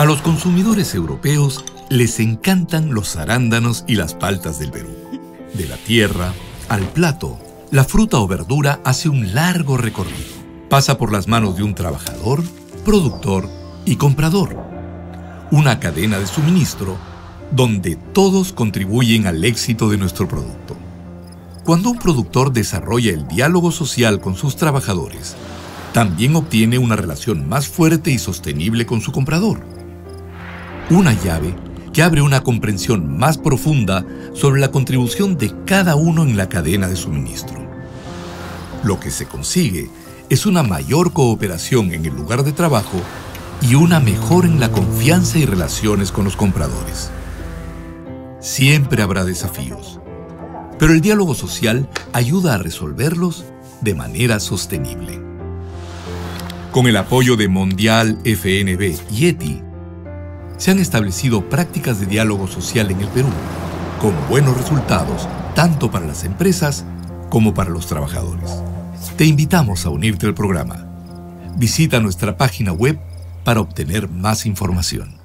A los consumidores europeos les encantan los arándanos y las paltas del Perú. De la tierra al plato, la fruta o verdura hace un largo recorrido. Pasa por las manos de un trabajador, productor y comprador. Una cadena de suministro donde todos contribuyen al éxito de nuestro producto. Cuando un productor desarrolla el diálogo social con sus trabajadores, también obtiene una relación más fuerte y sostenible con su comprador. Una llave que abre una comprensión más profunda sobre la contribución de cada uno en la cadena de suministro. Lo que se consigue es una mayor cooperación en el lugar de trabajo y una mejora en la confianza y relaciones con los compradores. Siempre habrá desafíos, pero el diálogo social ayuda a resolverlos de manera sostenible. Con el apoyo de Mondial FNB y ETI, se han establecido prácticas de diálogo social en el Perú, con buenos resultados tanto para las empresas como para los trabajadores. Te invitamos a unirte al programa. Visita nuestra página web para obtener más información.